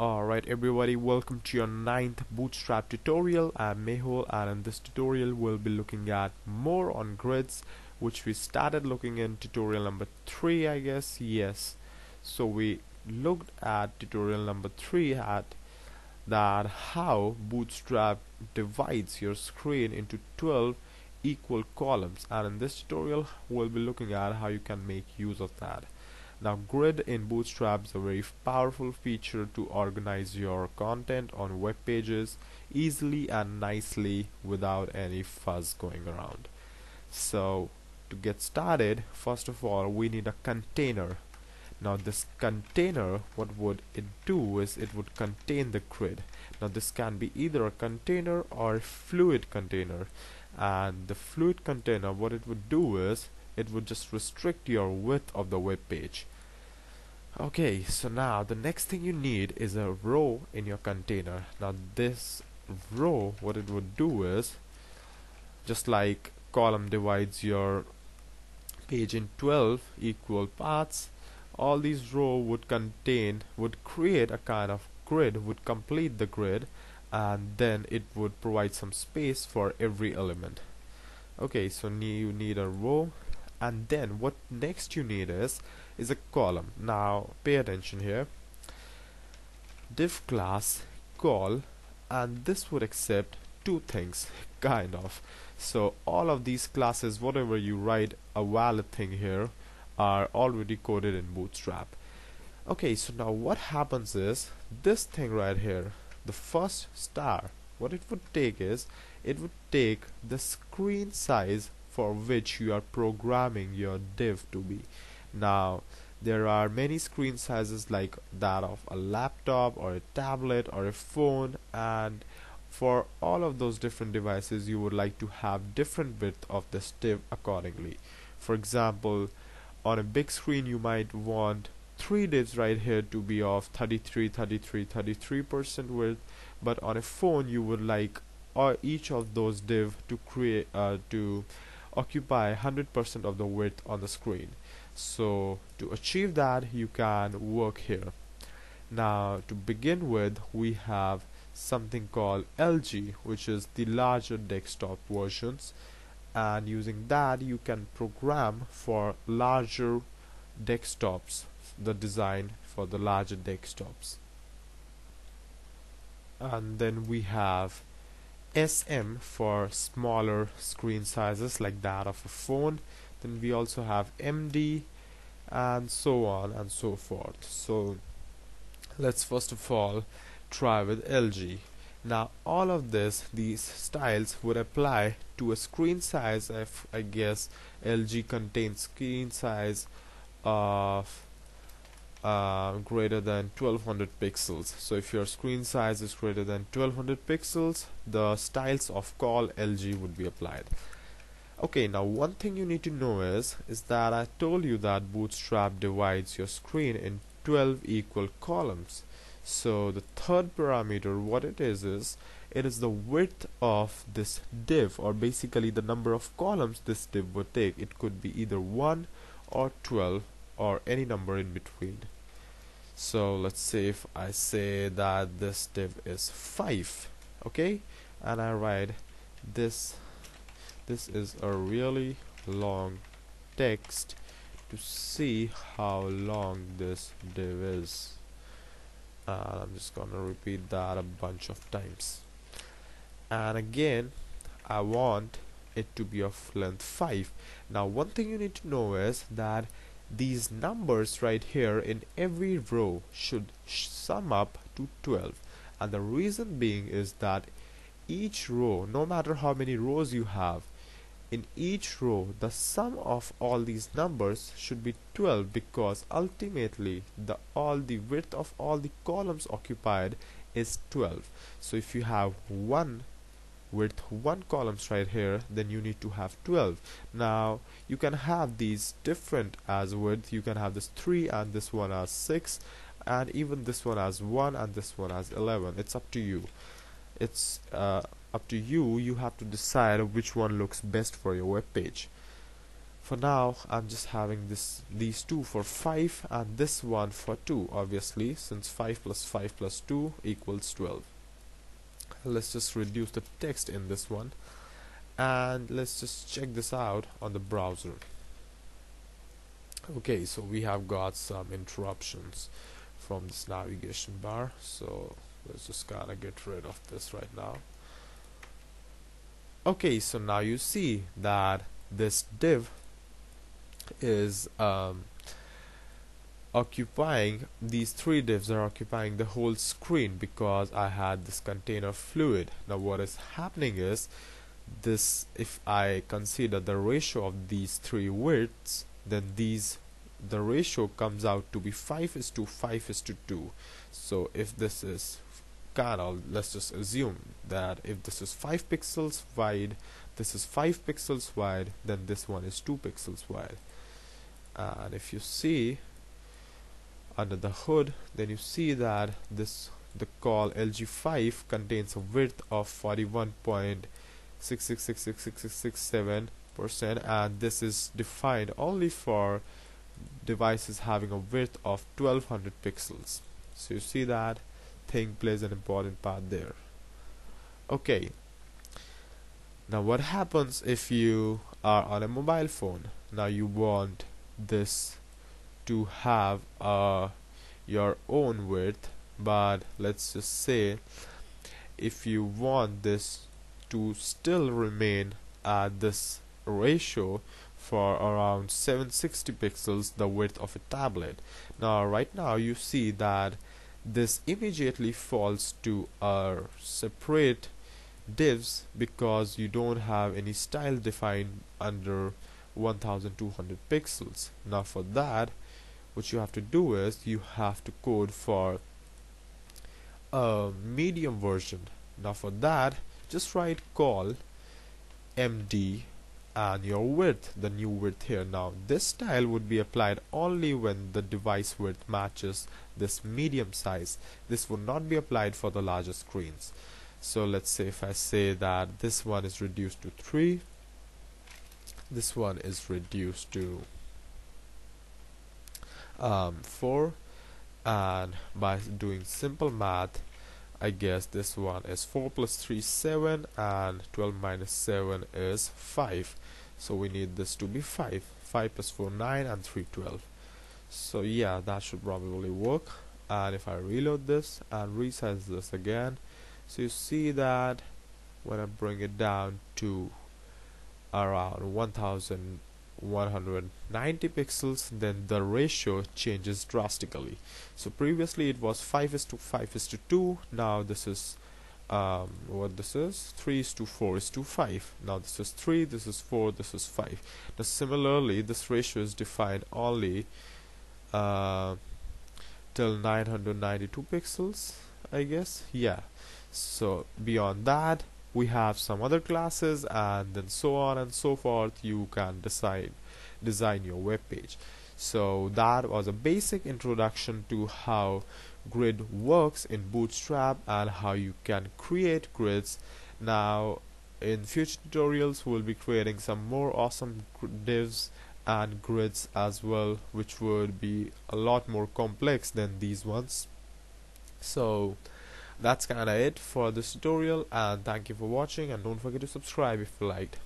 Alright everybody, welcome to your ninth Bootstrap tutorial. I'm Mehul and in this tutorial we'll be looking at more on grids which we started looking in tutorial number 3 I guess, yes. So we looked at tutorial number 3 at that how Bootstrap divides your screen into 12 equal columns and in this tutorial we'll be looking at how you can make use of that. Now grid in Bootstrap is a very powerful feature to organize your content on web pages easily and nicely without any fuzz going around. So to get started, first of all we need a container. Now this container, what would it do is it would contain the grid. Now this can be either a container or a fluid container and the fluid container what it would do is it would just restrict your width of the web page. Okay so now the next thing you need is a row in your container. Now this row what it would do is just like column divides your page in 12 equal parts all these row would contain would create a kind of grid would complete the grid and then it would provide some space for every element. Okay so you need a row and then what next you need is is a column. Now pay attention here. Div class col and this would accept two things kind of. So all of these classes whatever you write a valid thing here are already coded in bootstrap. Okay so now what happens is this thing right here the first star what it would take is it would take the screen size for which you are programming your div to be. Now there are many screen sizes like that of a laptop or a tablet or a phone and for all of those different devices you would like to have different width of the div accordingly. For example on a big screen you might want three divs right here to be of 33 33 33 percent width but on a phone you would like each of those div to create uh, to occupy 100% of the width on the screen. So to achieve that you can work here. Now to begin with we have something called LG which is the larger desktop versions. And using that you can program for larger desktops the design for the larger desktops. And then we have SM for smaller screen sizes like that of a phone. Then we also have MD and so on and so forth. So let's first of all try with LG now all of this these styles would apply to a screen size if I guess LG contains screen size of uh, greater than 1200 pixels. So if your screen size is greater than 1200 pixels the styles of col LG would be applied. Okay now one thing you need to know is is that I told you that bootstrap divides your screen in 12 equal columns. So the third parameter what it is is it is the width of this div or basically the number of columns this div would take. It could be either 1 or 12 or any number in between. So let's see if I say that this div is 5 okay? And I write this this is a really long text to see how long this div is. And I'm just gonna repeat that a bunch of times. And again I want it to be of length 5 now one thing you need to know is that these numbers right here in every row should sum up to 12 and the reason being is that each row no matter how many rows you have in each row the sum of all these numbers should be 12 because ultimately the all the width of all the columns occupied is 12 so if you have one with one columns right here then you need to have 12 now you can have these different as width. You can have this 3 and this one as 6 and even this one as 1 and this one as 11 it's up to you. It's uh, up to you. You have to decide which one looks best for your web page. For now I'm just having this these two for 5 and this one for 2 obviously since 5 plus 5 plus 2 equals 12 let's just reduce the text in this one. And let's just check this out on the browser. Okay so we have got some interruptions from this navigation bar. So let's just kind of get rid of this right now. Okay so now you see that this div is um, occupying these three divs are occupying the whole screen because I had this container fluid. Now what is happening is this if I consider the ratio of these three widths then these the ratio comes out to be 5 is to 5 is to 2 so if this is of let's just assume that if this is 5 pixels wide this is 5 pixels wide then this one is 2 pixels wide. And if you see under the hood then you see that this the col LG5 contains a width of 41.6666667 percent and this is defined only for devices having a width of 1200 pixels. So you see that thing plays an important part there. Okay. Now what happens if you are on a mobile phone? Now you want this to have uh, your own width but let's just say if you want this to still remain at this ratio for around 760 pixels the width of a tablet. Now right now you see that this immediately falls to our separate divs because you don't have any style defined under 1200 pixels. Now for that what you have to do is you have to code for a medium version. Now for that just write col md and your width the new width here. Now this style would be applied only when the device width matches this medium size. This would not be applied for the larger screens. So let's say if I say that this one is reduced to 3 this one is reduced to um, 4 and by doing simple math I guess this one is 4 plus 3 7 and 12 minus 7 is 5 so we need this to be 5 5 plus 4 9 and 3 12 so yeah that should probably work. And if I reload this and resize this again so you see that when I bring it down to around 1190 pixels then the ratio changes drastically. So previously it was 5 is to 5 is to 2 now this is um, what this is? 3 is to 4 is to 5 now this is 3 this is 4 this is 5 now similarly this ratio is defined only uh, till 992 pixels I guess. Yeah. So beyond that we have some other classes and then so on and so forth you can decide design your web page. So that was a basic introduction to how grid works in bootstrap and how you can create grids. Now in future tutorials we'll be creating some more awesome divs and grids as well which would be a lot more complex than these ones. So that's kinda it for this tutorial and thank you for watching and don't forget to subscribe if you liked